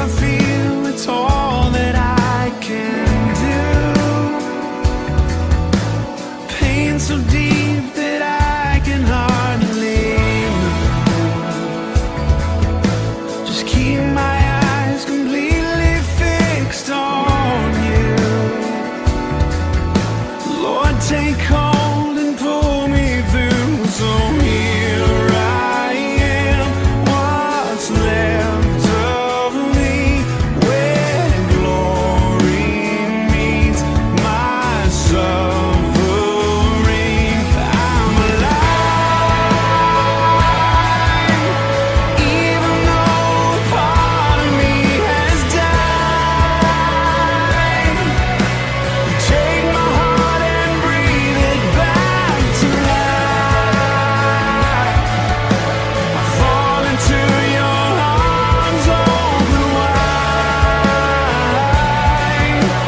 I feel it's all that I can do. Pain so deep that I can hardly move. Just keep my eyes completely fixed on you. Lord, take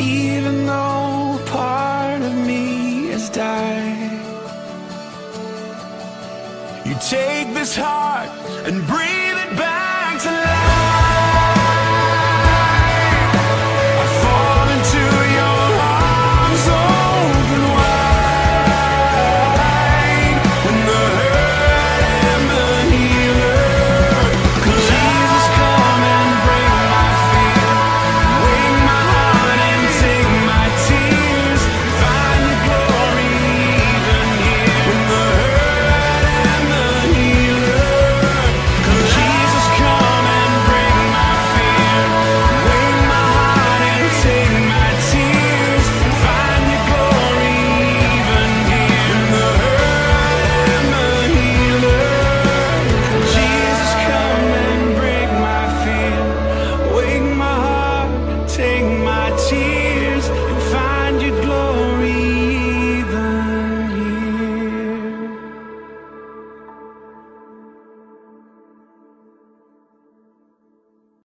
even though part of me has died. You take this heart and breathe.